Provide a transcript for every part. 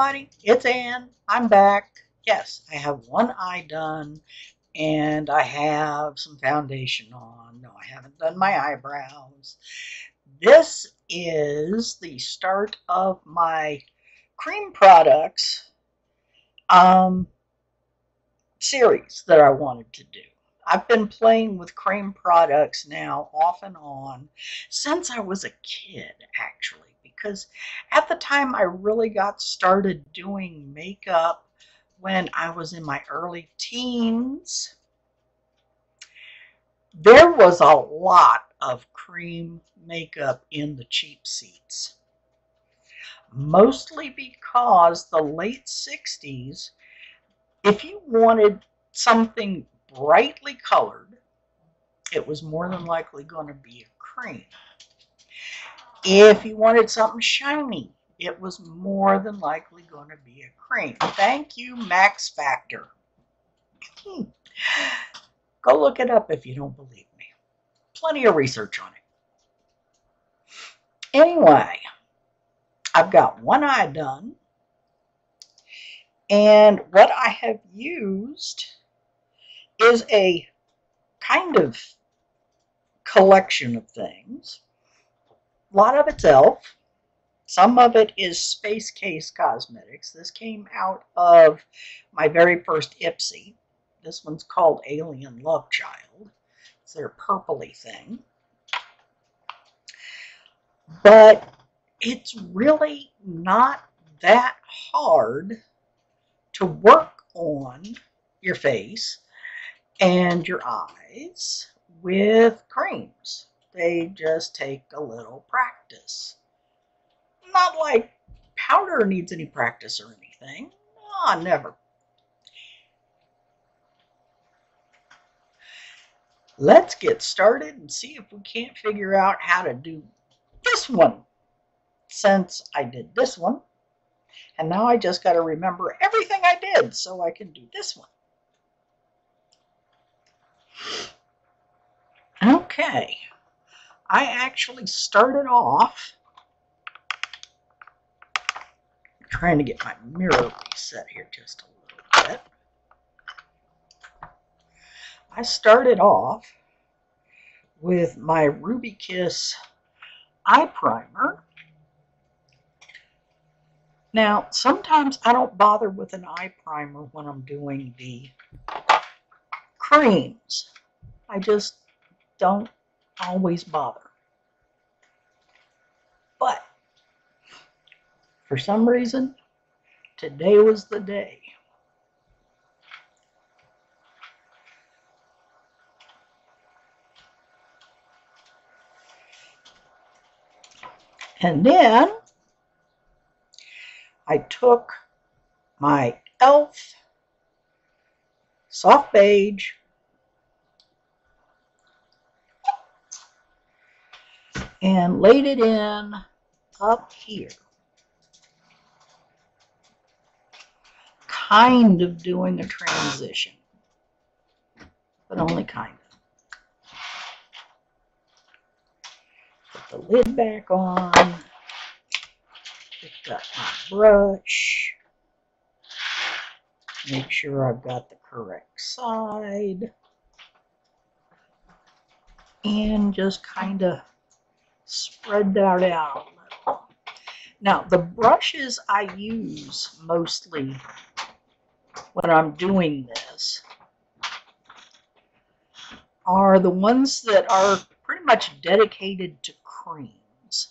everybody, it's Ann. I'm back. Yes, I have one eye done and I have some foundation on. No, I haven't done my eyebrows. This is the start of my cream products um, series that I wanted to do. I've been playing with cream products now off and on since I was a kid, actually because at the time I really got started doing makeup when I was in my early teens. There was a lot of cream makeup in the cheap seats. Mostly because the late 60s, if you wanted something brightly colored, it was more than likely going to be a cream. If you wanted something shiny, it was more than likely going to be a cream. Thank you, Max Factor. Hmm. Go look it up if you don't believe me. Plenty of research on it. Anyway, I've got one eye done. And what I have used is a kind of collection of things a lot of it's e.l.f. Some of it is Space Case Cosmetics. This came out of my very first Ipsy. This one's called Alien Love Child. It's their purpley thing. But it's really not that hard to work on your face and your eyes with creams. They just take a little practice. Not like powder needs any practice or anything. Ah, never. Let's get started and see if we can't figure out how to do this one. Since I did this one, and now I just got to remember everything I did so I can do this one. Okay. I actually started off trying to get my mirror reset here just a little bit. I started off with my Ruby Kiss eye primer. Now, sometimes I don't bother with an eye primer when I'm doing the creams. I just don't always bother. But for some reason, today was the day. And then I took my e.l.f. soft beige and laid it in up here. Kind of doing a transition, but only kind of. Put the lid back on. Pick up my brush. Make sure I've got the correct side. And just kind of spread that out. Now, the brushes I use mostly when I'm doing this are the ones that are pretty much dedicated to creams.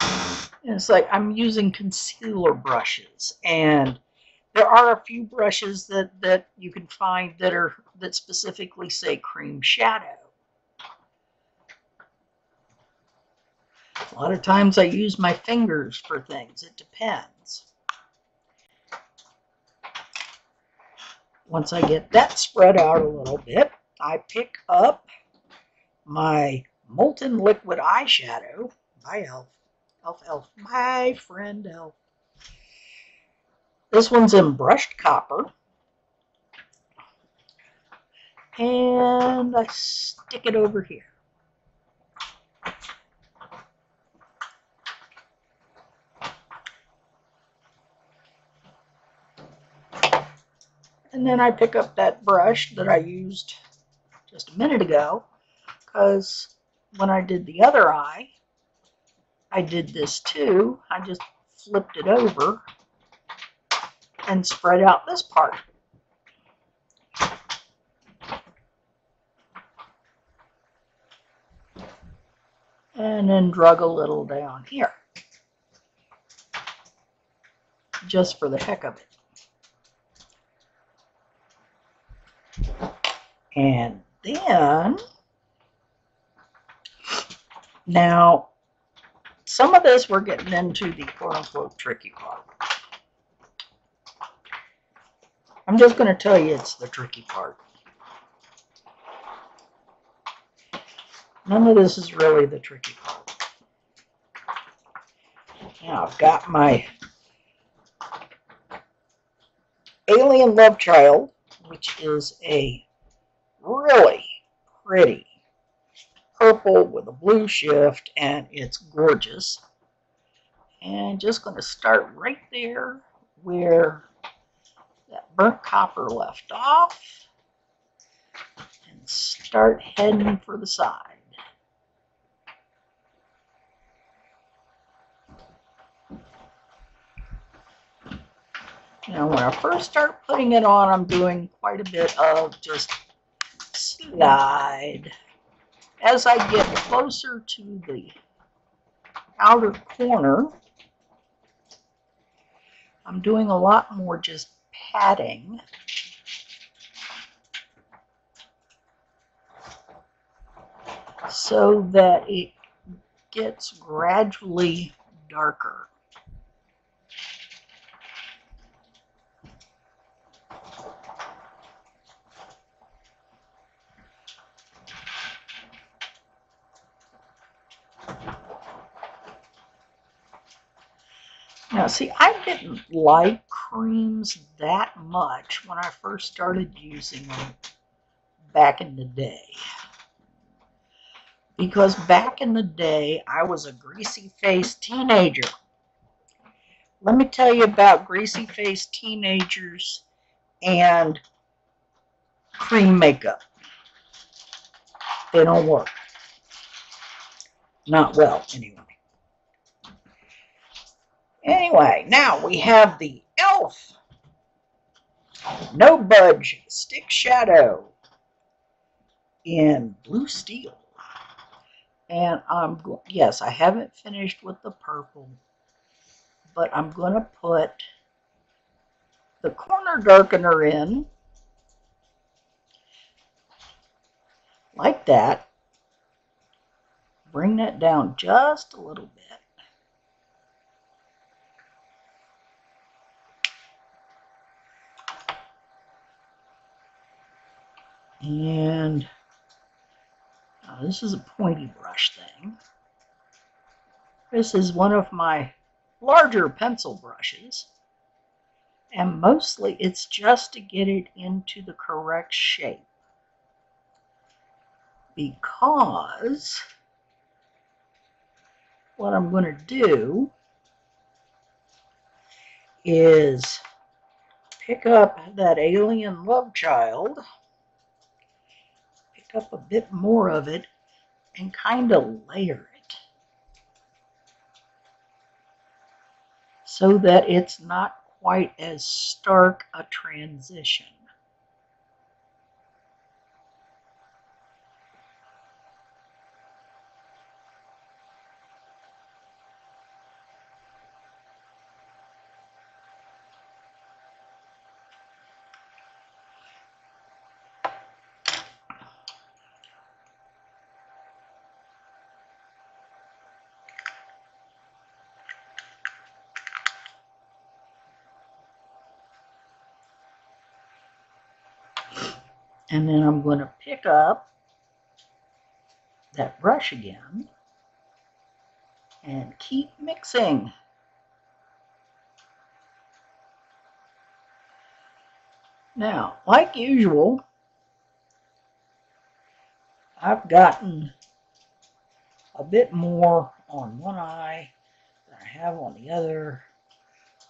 And it's like I'm using concealer brushes and there are a few brushes that, that you can find that are that specifically say cream shadow. A lot of times I use my fingers for things. It depends. Once I get that spread out a little bit, I pick up my Molten Liquid Eyeshadow by e.l.f. e.l.f. e.l.f. My friend e.l.f. This one's in brushed copper. And I stick it over here. And then I pick up that brush that I used just a minute ago because when I did the other eye, I did this too. I just flipped it over and spread out this part. And then drug a little down here. Just for the heck of it. And then, now, some of this we're getting into the quote unquote tricky part. I'm just going to tell you it's the tricky part. None of this is really the tricky part. Now I've got my Alien Love Child, which is a really pretty purple with a blue shift, and it's gorgeous. And just going to start right there where that burnt copper left off and start heading for the side. Now when I first start putting it on, I'm doing quite a bit of just As I get closer to the outer corner, I'm doing a lot more just padding. So that it gets gradually darker. See, I didn't like creams that much when I first started using them back in the day. Because back in the day, I was a greasy faced teenager. Let me tell you about greasy faced teenagers and cream makeup. They don't work. Not well, anyway. Anyway, now we have the elf. No budge stick shadow in blue steel. And I'm going, yes, I haven't finished with the purple, but I'm going to put the corner darkener in like that. Bring that down just a little bit. And uh, this is a pointy brush thing. This is one of my larger pencil brushes. And mostly it's just to get it into the correct shape. Because what I'm going to do is pick up that alien love child up a bit more of it and kind of layer it so that it's not quite as stark a transition. And then I'm going to pick up that brush again and keep mixing. Now, like usual, I've gotten a bit more on one eye than I have on the other.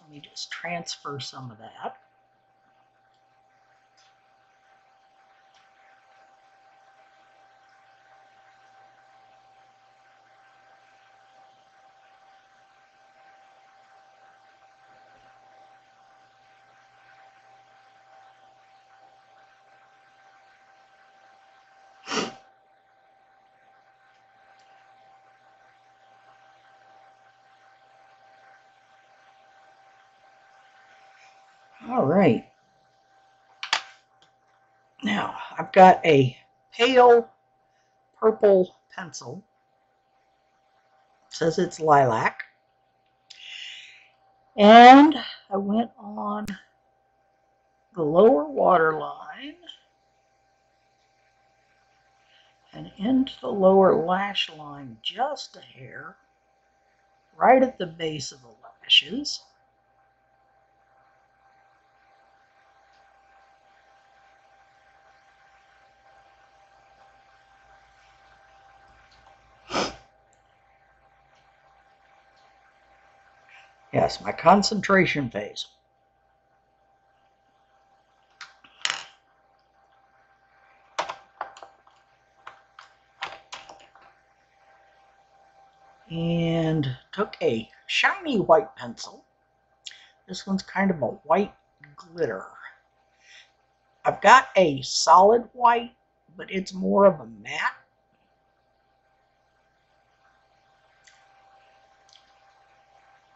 Let me just transfer some of that. All right. Now, I've got a pale purple pencil. It says it's lilac. And I went on the lower water line and into the lower lash line just a hair, right at the base of the lashes. Yes, my concentration phase. And took a shiny white pencil. This one's kind of a white glitter. I've got a solid white, but it's more of a matte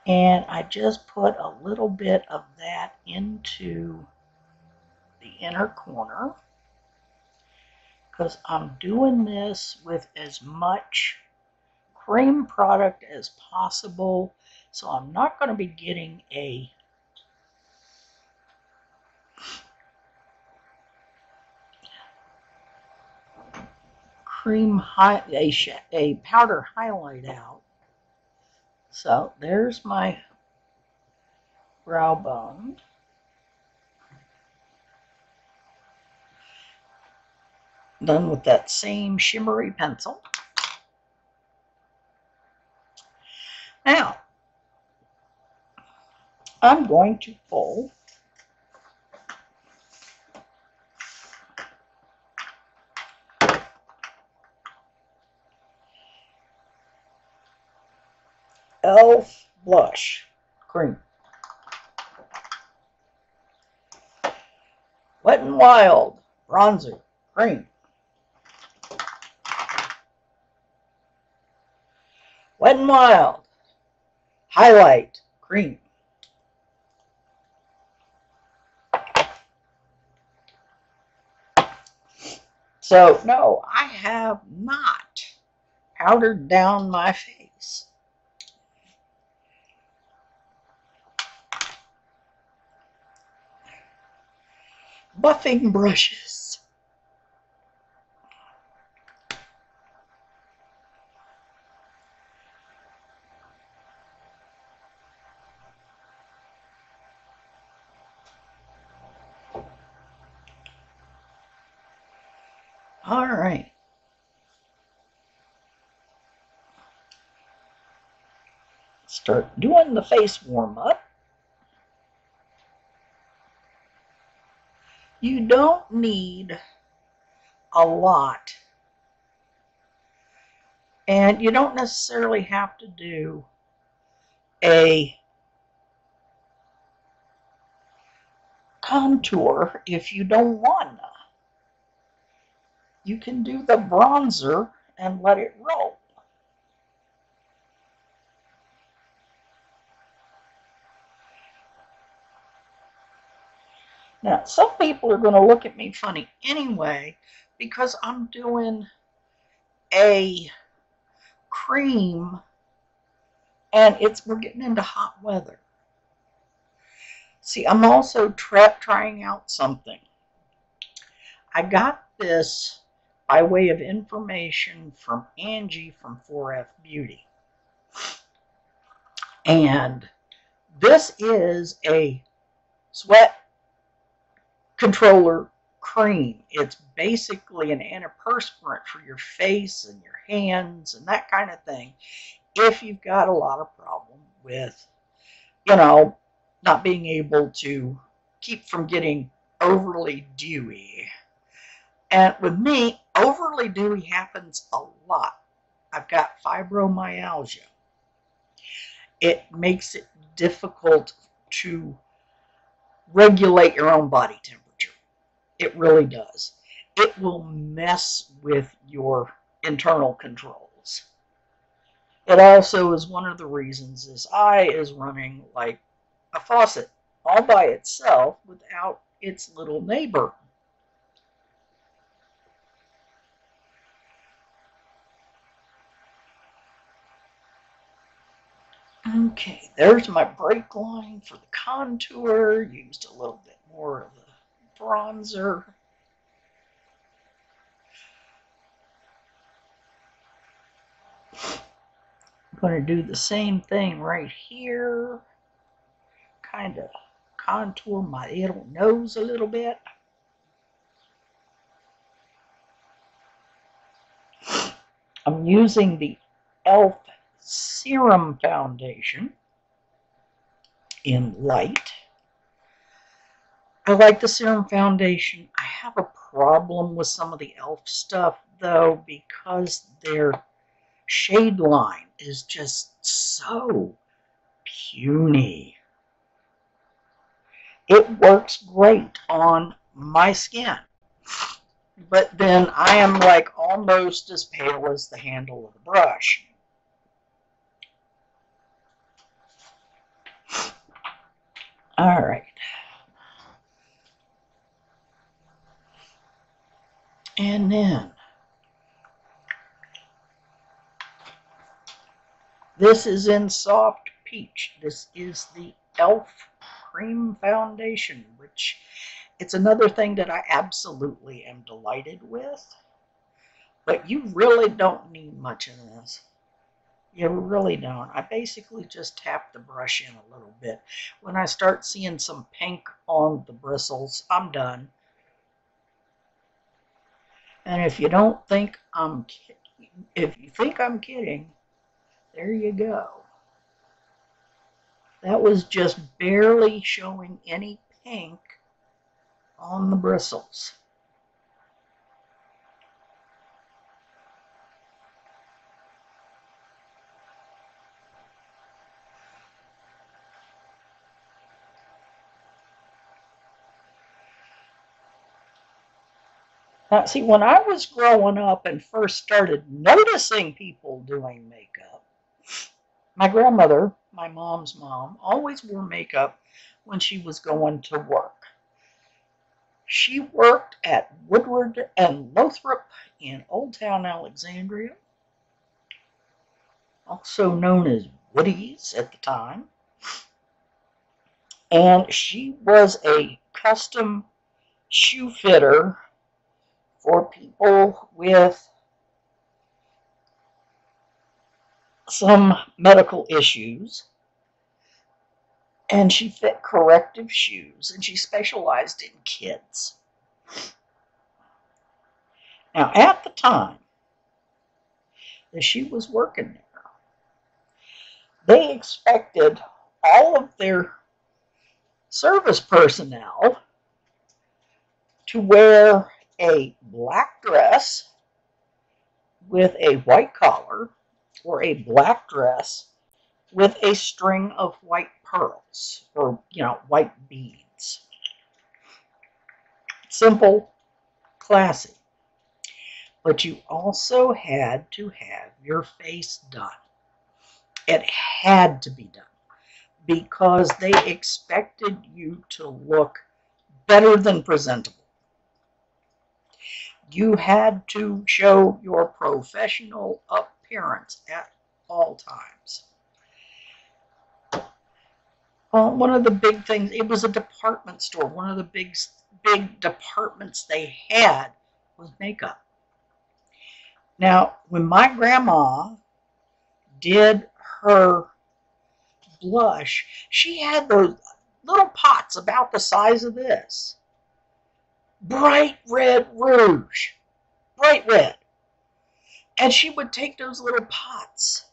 And I just put a little bit of that into the inner corner because I'm doing this with as much cream product as possible. So I'm not going to be getting a cream high, a, a powder highlight out. So there's my brow bone. Done with that same shimmery pencil. Now, I'm going to pull e.l.f. Blush Cream. Wet n Wild Bronzer Cream. Wet n Wild Highlight Cream. So, no, I have not powdered down my face. Buffing brushes. All right. Start doing the face warm up. You don't need a lot. And you don't necessarily have to do a contour if you don't want to. You can do the bronzer and let it roll. Now, some people are going to look at me funny anyway because I'm doing a cream and it's we're getting into hot weather. See, I'm also trying out something. I got this by way of information from Angie from 4F Beauty. And this is a sweat controller cream. It's basically an antiperspirant for your face and your hands and that kind of thing. If you've got a lot of problem with, you know, not being able to keep from getting overly dewy. And with me, overly dewy happens a lot. I've got fibromyalgia. It makes it difficult to regulate your own body temperature. It really does. It will mess with your internal controls. It also is one of the reasons this eye is running like a faucet all by itself without its little neighbor. Okay, there's my break line for the contour. Used a little bit more of the bronzer. I'm going to do the same thing right here. Kind of contour my little nose a little bit. I'm using the e.l.f. Serum Foundation in light. I like the Serum Foundation. I have a problem with some of the e.l.f. stuff though because their shade line is just so puny. It works great on my skin. But then I am like almost as pale as the handle of the brush. All right. And then this is in soft peach. This is the e.l.f. cream foundation, which it's another thing that I absolutely am delighted with. But you really don't need much of this. You really don't. I basically just tap the brush in a little bit. When I start seeing some pink on the bristles, I'm done. And if you don't think I'm if you think I'm kidding, there you go. That was just barely showing any pink on the bristles. Now, see, when I was growing up and first started noticing people doing makeup, my grandmother, my mom's mom, always wore makeup when she was going to work. She worked at Woodward and Lothrop in Old Town Alexandria, also known as Woody's at the time. And she was a custom shoe fitter for people with some medical issues. And she fit corrective shoes and she specialized in kids. Now, at the time that she was working there, they expected all of their service personnel to wear a black dress with a white collar or a black dress with a string of white pearls or, you know, white beads. Simple, classy. But you also had to have your face done. It had to be done because they expected you to look better than presentable you had to show your professional appearance at all times. Well, one of the big things, it was a department store. One of the big, big departments they had was makeup. Now, when my grandma did her blush, she had those little pots about the size of this bright red rouge, bright red. And she would take those little pots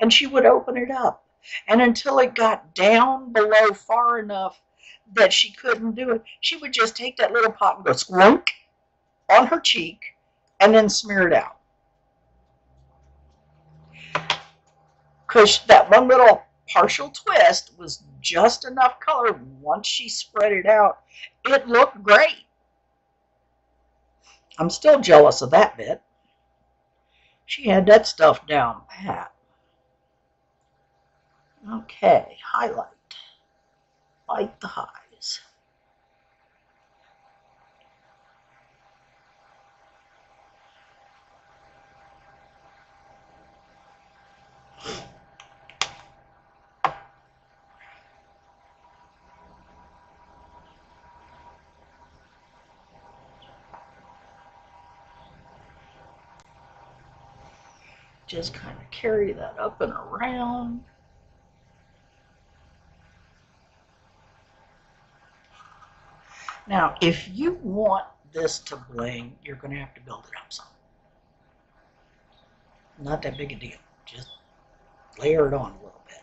and she would open it up. And until it got down below far enough that she couldn't do it, she would just take that little pot and go squunk on her cheek and then smear it out. Because that one little partial twist was just enough color. Once she spread it out, it looked great. I'm still jealous of that bit. She had that stuff down pat. Okay, highlight like the highs. Just kind of carry that up and around. Now, if you want this to bling, you're going to have to build it up some. Not that big a deal. Just layer it on a little bit.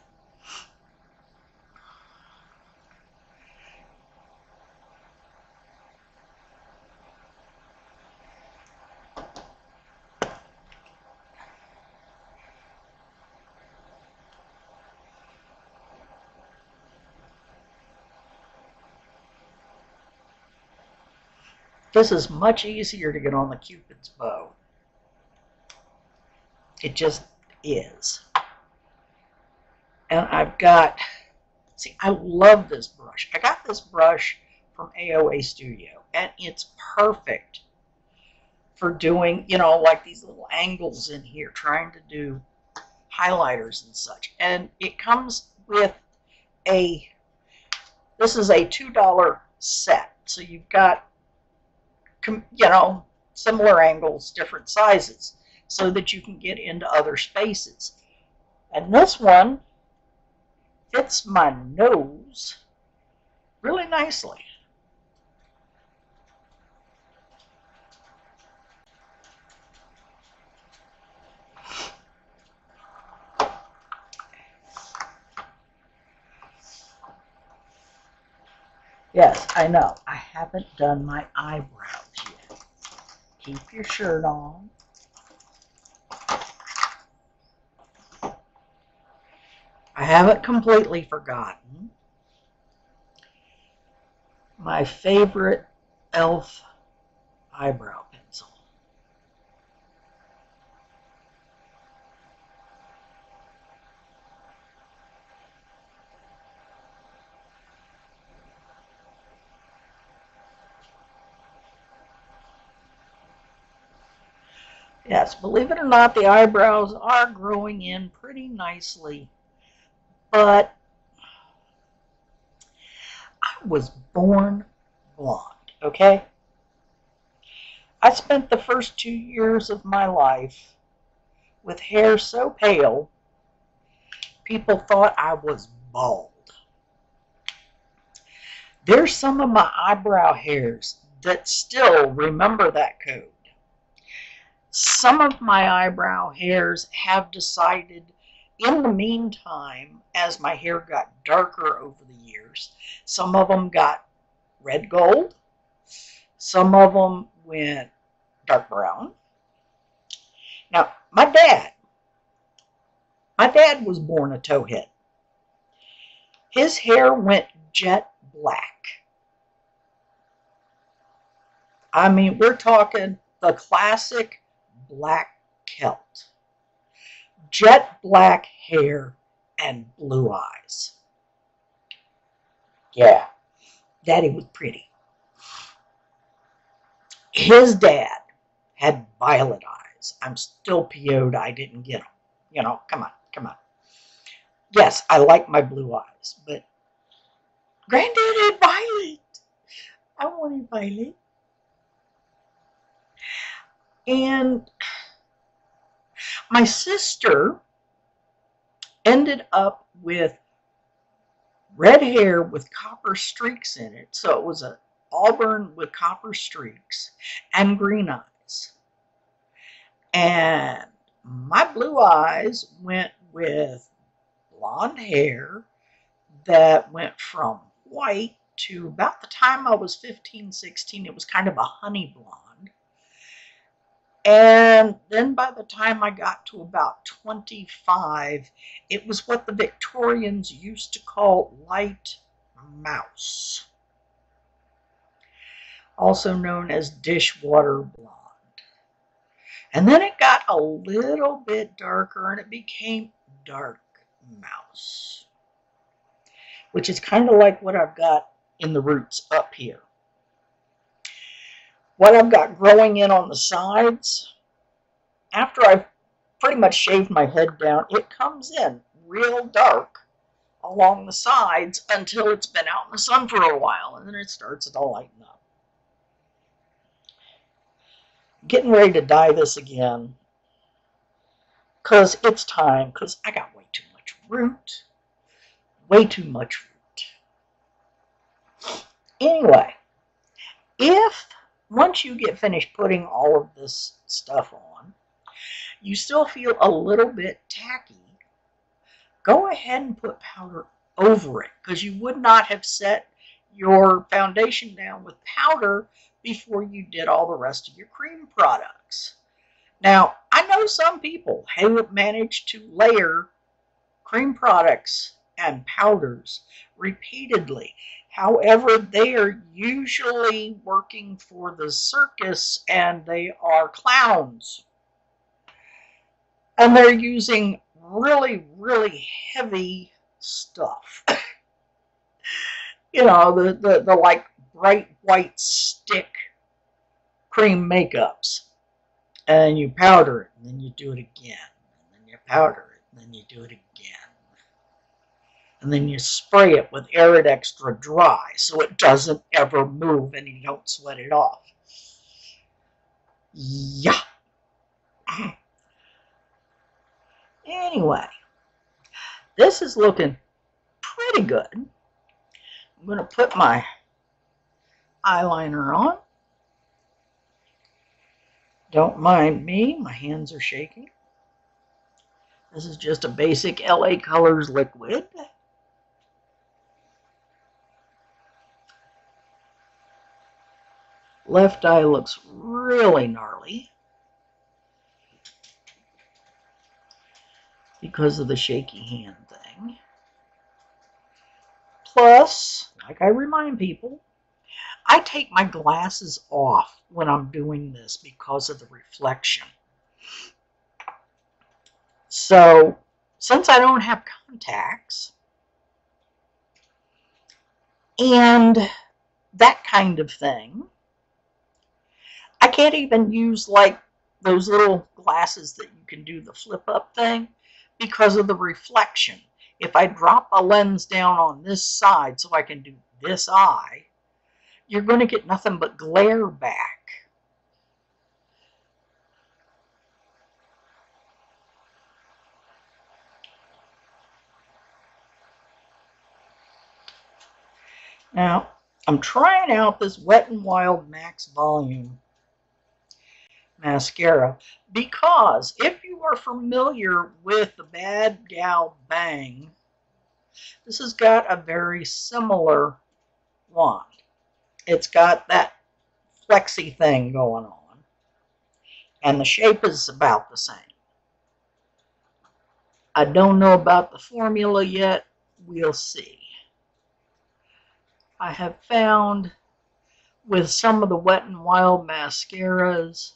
This is much easier to get on the Cupid's bow. It just is. And I've got, see, I love this brush. I got this brush from AOA Studio, and it's perfect for doing, you know, like these little angles in here, trying to do highlighters and such. And it comes with a, this is a $2 set. So you've got, you know, similar angles, different sizes, so that you can get into other spaces. And this one fits my nose really nicely. Yes, I know. I haven't done my eyebrows. Keep your shirt on. I haven't completely forgotten my favorite e.l.f. eyebrow pencil. Yes, believe it or not, the eyebrows are growing in pretty nicely. But I was born blonde, okay? I spent the first two years of my life with hair so pale, people thought I was bald. There's some of my eyebrow hairs that still remember that code. Some of my eyebrow hairs have decided in the meantime, as my hair got darker over the years, some of them got red gold, some of them went dark brown. Now, my dad, my dad was born a towhead. His hair went jet black. I mean, we're talking the classic black Celt jet black hair and blue eyes. Yeah, daddy was pretty. His dad had violet eyes. I'm still PO'd I didn't get them. You know, come on, come on. Yes, I like my blue eyes, but granddad had violet. I wanted violet. And my sister ended up with red hair with copper streaks in it. So it was an auburn with copper streaks and green eyes. And my blue eyes went with blonde hair that went from white to about the time I was 15, 16, it was kind of a honey blonde. And then by the time I got to about 25, it was what the Victorians used to call light mouse, also known as dishwater blonde. And then it got a little bit darker and it became dark mouse, which is kind of like what I've got in the roots up here. What I've got growing in on the sides, after I've pretty much shaved my head down, it comes in real dark along the sides until it's been out in the sun for a while and then it starts to lighten up. Getting ready to dye this again because it's time because I got way too much root. Way too much root. Anyway, if once you get finished putting all of this stuff on, you still feel a little bit tacky go ahead and put powder over it because you would not have set your foundation down with powder before you did all the rest of your cream products. Now, I know some people have managed to layer cream products and powders repeatedly. However, they are usually working for the circus and they are clowns. And they're using really, really heavy stuff. you know, the, the, the like bright white stick cream makeups. And you powder it, and then you do it again. And then you powder it, and then you do it again. And then you spray it with Arrid Extra Dry so it doesn't ever move and you don't sweat it off. Yeah. Anyway, this is looking pretty good. I'm going to put my eyeliner on. Don't mind me, my hands are shaking. This is just a basic LA Colors liquid. Left eye looks really gnarly. because of the shaky hand thing. Plus, like I remind people, I take my glasses off when I'm doing this because of the reflection. So, since I don't have contacts, and that kind of thing, I can't even use like those little glasses that you can do the flip up thing because of the reflection. If I drop a lens down on this side so I can do this eye, you're going to get nothing but glare back. Now, I'm trying out this Wet n Wild Max Volume mascara because if you are familiar with the Bad Gal Bang, this has got a very similar wand. It's got that flexy thing going on and the shape is about the same. I don't know about the formula yet. We'll see. I have found with some of the Wet n Wild mascaras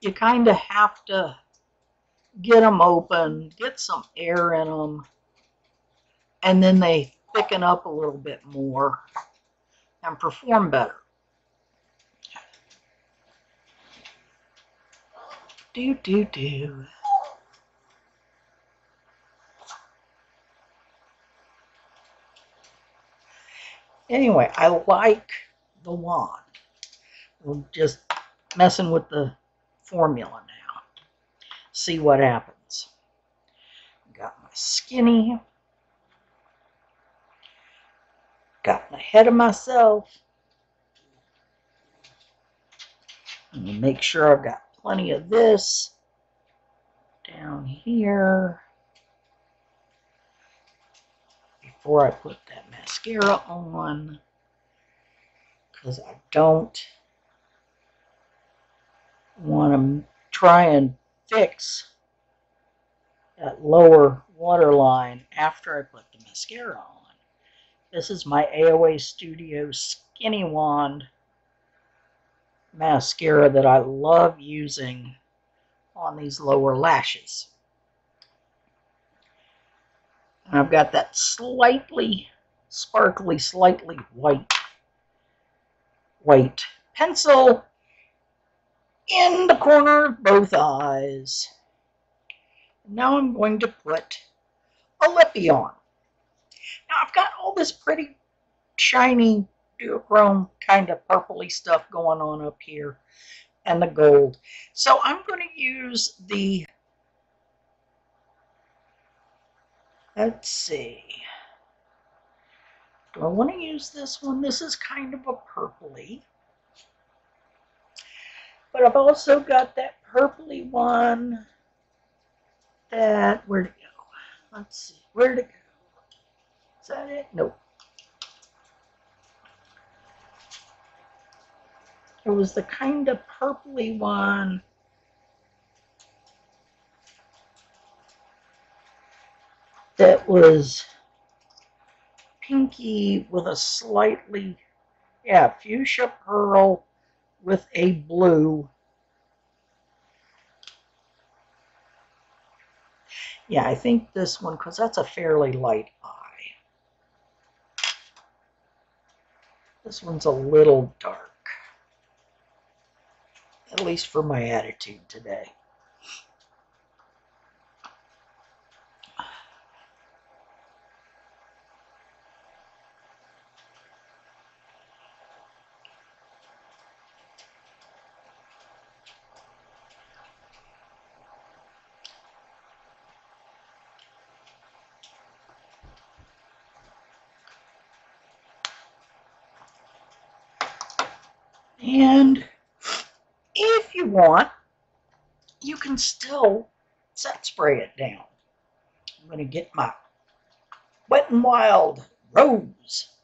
you kind of have to get them open, get some air in them, and then they thicken up a little bit more and perform better. Do, do, do. Anyway, I like the wand. We're just messing with the formula now. See what happens. Got my skinny. Got ahead of myself. Make sure I've got plenty of this down here before I put that mascara on because I don't want to try and fix that lower waterline after I put the mascara on. This is my AOA Studio Skinny Wand mascara that I love using on these lower lashes. And I've got that slightly sparkly, slightly white, white pencil in the corner of both eyes. Now I'm going to put a lippy on. Now I've got all this pretty shiny duochrome kind of purpley stuff going on up here and the gold. So I'm going to use the, let's see, do I want to use this one? This is kind of a purpley. But I've also got that purpley one that, where'd it go? Let's see, where'd it go? Is that it? Nope. It was the kind of purpley one. That was pinky with a slightly, yeah, fuchsia pearl with a blue. Yeah, I think this one, because that's a fairly light eye. This one's a little dark, at least for my attitude today. And if you want, you can still set spray it down. I'm going to get my Wet and Wild Rose.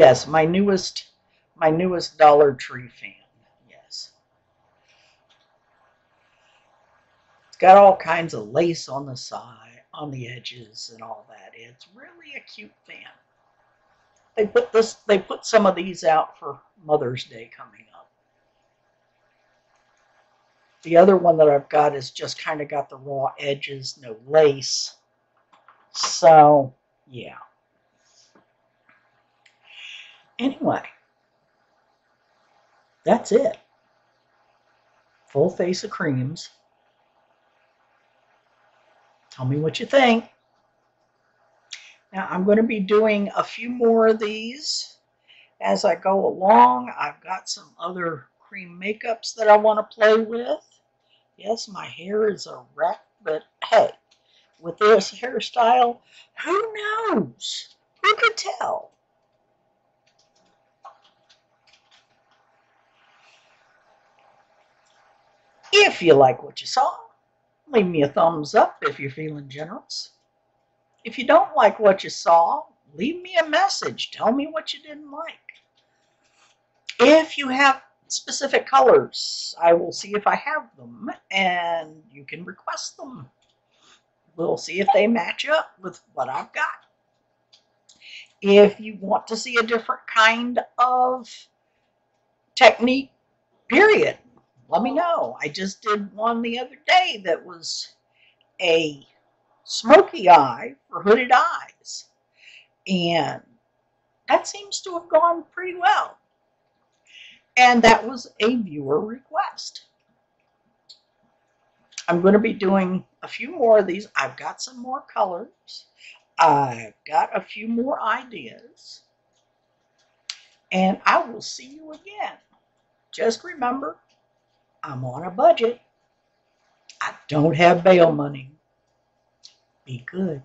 Yes, my newest my newest Dollar Tree fan. Yes. It's got all kinds of lace on the side, on the edges and all that. It's really a cute fan. They put this they put some of these out for Mother's Day coming up. The other one that I've got is just kind of got the raw edges, no lace. So, yeah. Anyway, that's it. Full face of creams. Tell me what you think. Now, I'm going to be doing a few more of these as I go along. I've got some other cream makeups that I want to play with. Yes, my hair is a wreck, but hey, with this hairstyle, who knows? Who could tell? If you like what you saw, leave me a thumbs up if you're feeling generous. If you don't like what you saw, leave me a message. Tell me what you didn't like. If you have specific colors, I will see if I have them and you can request them. We'll see if they match up with what I've got. If you want to see a different kind of technique, period, let me know. I just did one the other day that was a smoky eye for hooded eyes. And that seems to have gone pretty well. And that was a viewer request. I'm going to be doing a few more of these. I've got some more colors. I've got a few more ideas. And I will see you again. Just remember, I'm on a budget. I don't have bail money. Be good.